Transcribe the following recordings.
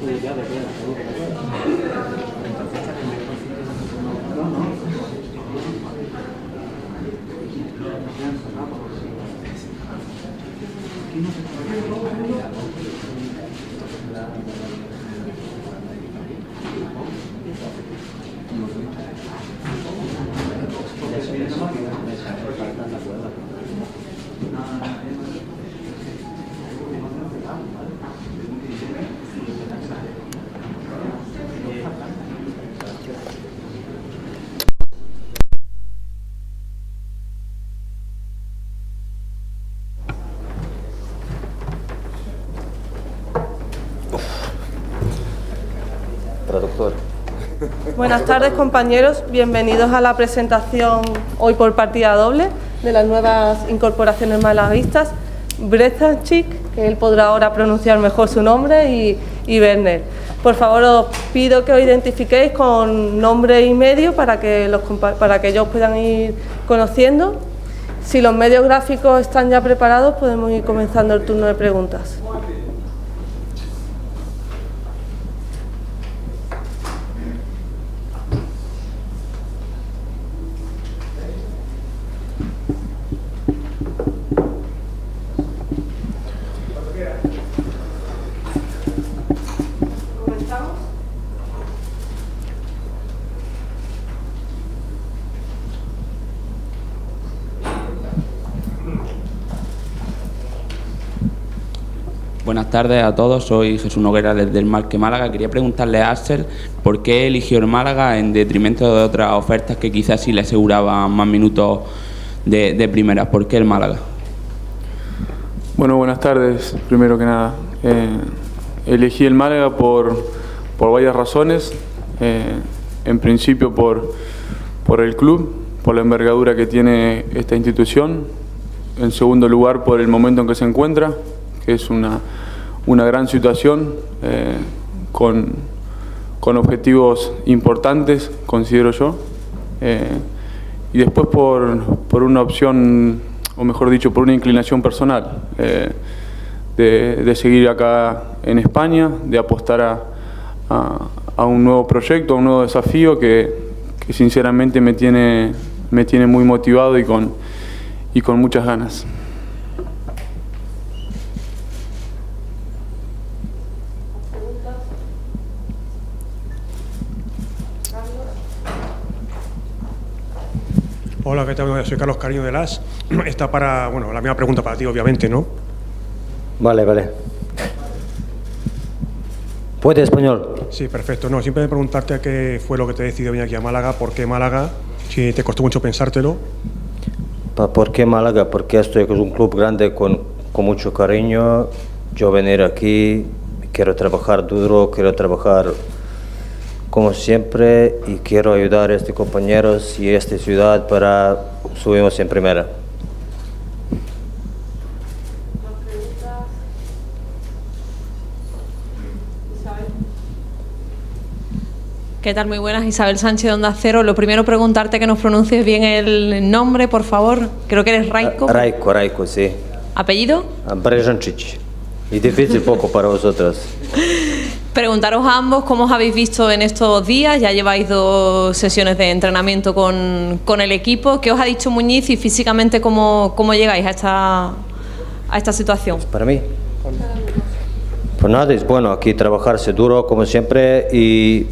Traductor. Buenas tardes compañeros, bienvenidos a la presentación hoy por partida doble de las nuevas incorporaciones malaguistas, Brezanchik, que él podrá ahora pronunciar mejor su nombre, y, y Werner. Por favor os pido que os identifiquéis con nombre y medio para que, los, para que ellos puedan ir conociendo. Si los medios gráficos están ya preparados podemos ir comenzando el turno de preguntas. Buenas tardes a todos, soy Jesús Noguera desde el Marque Málaga. Quería preguntarle a Axel por qué eligió el Málaga en detrimento de otras ofertas que quizás sí le aseguraban más minutos de, de primera. ¿Por qué el Málaga? Bueno, buenas tardes, primero que nada. Eh, elegí el Málaga por, por varias razones. Eh, en principio por, por el club, por la envergadura que tiene esta institución. En segundo lugar, por el momento en que se encuentra, que es una, una gran situación eh, con, con objetivos importantes, considero yo. Eh, y después por, por una opción, o mejor dicho, por una inclinación personal, eh, de, de seguir acá en España, de apostar a, a- un nuevo proyecto, a un nuevo desafío que, que sinceramente me tiene, me tiene muy motivado y con, y con muchas ganas. Hola, ¿qué tal? Soy Carlos Cariño de Las. Está para, bueno, la misma pregunta para ti, obviamente, ¿no? Vale, vale. ¿Puede español? Sí, perfecto. No, siempre preguntarte a qué fue lo que te decidió venir aquí a Málaga, por qué Málaga, si te costó mucho pensártelo. ¿Por qué Málaga? Porque esto es un club grande con, con mucho cariño. Yo venir aquí, quiero trabajar duro, quiero trabajar como siempre y quiero ayudar a estos compañeros y a esta ciudad para subimos en primera. ¿Qué tal? Muy buenas, Isabel Sánchez Onda Cero. Lo primero, preguntarte que nos pronuncies bien el nombre, por favor. Creo que eres Raiko. Raico, Raico, sí. ¿Apellido? Brejanchich. Y difícil poco para vosotros. Preguntaros a ambos cómo os habéis visto en estos días. Ya lleváis dos sesiones de entrenamiento con, con el equipo. ¿Qué os ha dicho Muñiz y físicamente cómo, cómo llegáis a esta, a esta situación? Para mí. Pues nada, es bueno aquí trabajarse duro como siempre y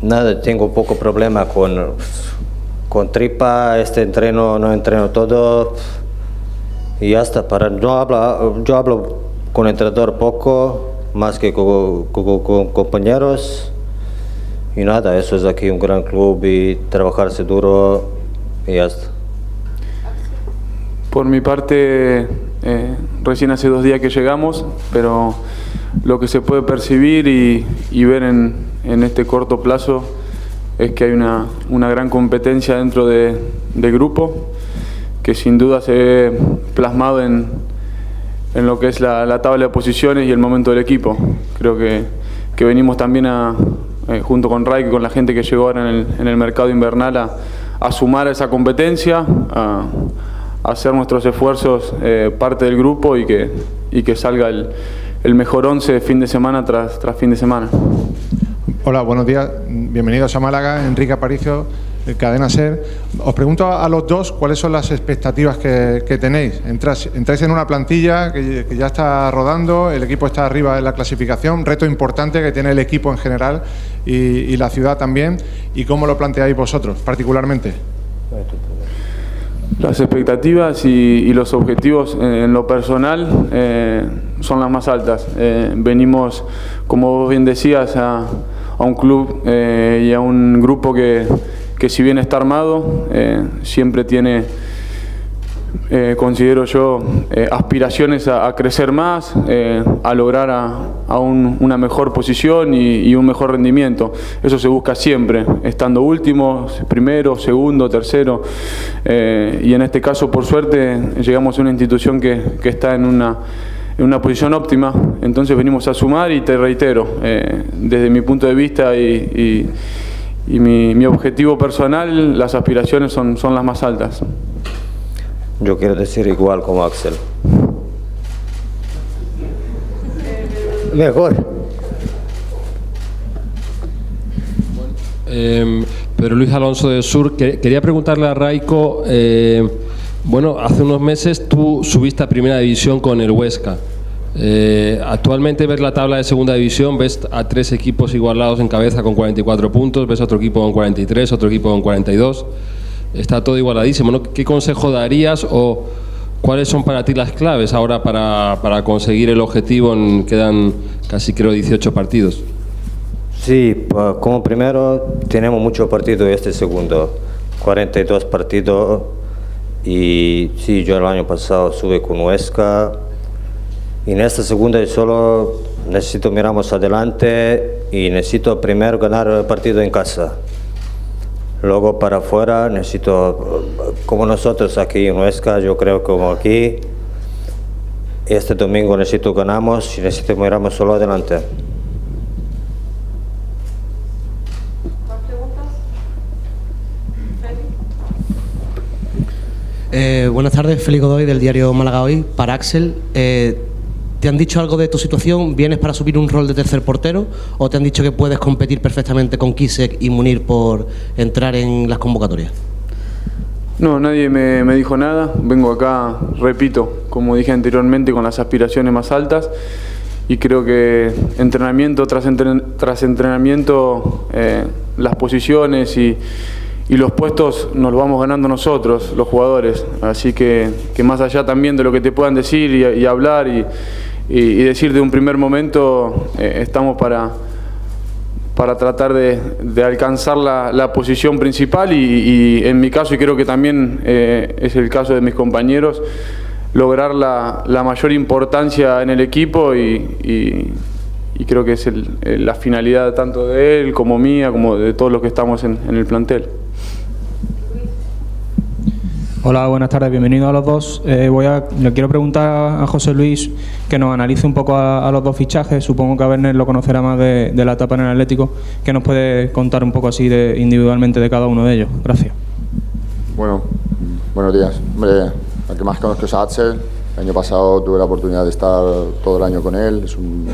nada, tengo poco problema con, con tripa, este entreno, no entreno todo y ya está. Para, no habla, yo hablo con el entrenador poco, más que con, con- con compañeros y nada, eso es aquí un gran club y trabajarse duro y ya está. Por mi parte, eh, recién hace dos días que llegamos, pero lo que se puede percibir y, y ver en, en, este corto plazo es que hay una, una gran competencia dentro de, del grupo, que sin duda se ve plasmado en, en lo que es la, la, tabla de posiciones y el momento del equipo. Creo que, que venimos también a, eh, junto con Ray y con la gente que llegó ahora en el, en el mercado invernal a, a, sumar a esa competencia, a, a hacer nuestros esfuerzos eh, parte del grupo y que, y que salga el, el mejor once fin de semana tras, tras fin de semana. Hola, buenos días. Bienvenidos a Málaga. Enrique Aparicio, Cadena Ser. Os pregunto a los dos cuáles son las expectativas que, tenéis. Entráis, en una plantilla que, ya está rodando, el equipo está arriba en la clasificación, reto importante que tiene el equipo en general y, la ciudad también. ¿Y cómo lo planteáis vosotros, particularmente? Las expectativas y, los objetivos en lo personal eh, son las más altas. Eh, venimos, como vos bien decías, a, un club eh, y a un grupo que, que si bien está armado, eh, siempre tiene, eh, considero yo, aspiraciones a, crecer más, a lograr a, a un, una mejor posición y, un mejor rendimiento. Eso se busca siempre, estando último, primero, segundo, tercero. y en este caso, por suerte, llegamos a una institución que, está en una en una posición óptima, entonces venimos a sumar y te reitero, eh, desde mi punto de vista y, y mi, mi, objetivo personal, las aspiraciones son, son las más altas. Yo quiero decir igual como Axel. Mejor. Eh, Pedro Luis Alonso de Sur, que, quería preguntarle a Raico, eh, bueno, hace unos meses tú subiste a primera división con el Huesca. Eh, actualmente ves la tabla de segunda división, ves a tres equipos igualados en cabeza con 44 puntos, ves a otro equipo con 43, otro equipo con 42. Está todo igualadísimo. ¿Qué consejo darías o cuáles son para ti las claves ahora para, para conseguir el objetivo? En, quedan casi creo 18 partidos. Sí, pues, como primero tenemos muchos partidos este segundo, 42 partidos y sí, yo el año pasado sube con Huesca y en esta segunda solo necesito miramos adelante y necesito primero ganar el partido en casa. Luego para afuera necesito, como nosotros aquí en Huesca, yo creo como aquí, este domingo necesito ganamos y necesito miramos solo adelante. Eh, buenas tardes, Félix Godoy del diario Málaga Hoy. Para Axel, eh, ¿te han dicho algo de tu situación? ¿Vienes para subir un rol de tercer portero? ¿O te han dicho que puedes competir perfectamente con Kisek y Munir por entrar en las convocatorias? No, nadie me, me, dijo nada. Vengo acá, repito, como dije anteriormente, con las aspiraciones más altas. Y creo que entrenamiento tras, entren tras entrenamiento, eh, las posiciones y y los puestos nos los vamos ganando nosotros, los jugadores. Así que, que más allá también de lo que te puedan decir y, y hablar y, y, decir de un primer momento, eh, estamos para, para tratar de, alcanzar la, posición principal y, en mi caso, y creo que también eh, es el caso de mis compañeros, lograr la, la mayor importancia en el equipo y, creo que es el, la finalidad tanto de él como mía, como de todos los que estamos en el plantel. Hola, buenas tardes, bienvenidos a los dos. Eh, voy a, le quiero preguntar a José Luis que nos analice un poco a, a los dos fichajes. Supongo que a Werner lo conocerá más de, de, la etapa en el Atlético. que nos puede contar un poco así de, individualmente de cada uno de ellos? Gracias. Bueno, buenos días. Hombre, el que más conozco es Axel. El año pasado tuve la oportunidad de estar todo el año con él. Es un,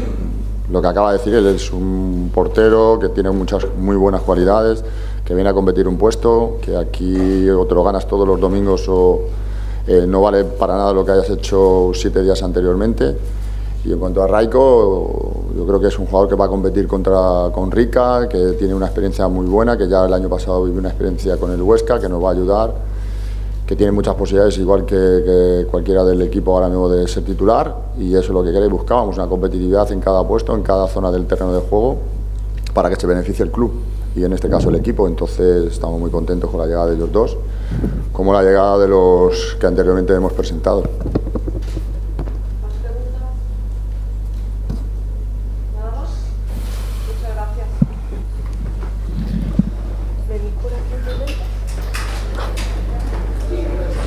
lo que acaba de decir él, es un portero que tiene muchas muy buenas cualidades que viene a competir un puesto, que aquí o te lo ganas todos los domingos o eh, no vale para nada lo que hayas hecho siete días anteriormente. Y en cuanto a Raiko, yo creo que es un jugador que va a competir contra, con Rica, que tiene una experiencia muy buena, que ya el año pasado vivió una experiencia con el Huesca, que nos va a ayudar, que tiene muchas posibilidades, igual que, que cualquiera del equipo ahora mismo, de ser titular. Y eso es lo que queréis, buscábamos, una competitividad en cada puesto, en cada zona del terreno de juego, para que se beneficie el club. Y en este caso el equipo. Entonces estamos muy contentos con la llegada de ellos dos, como la llegada de los que anteriormente hemos presentado.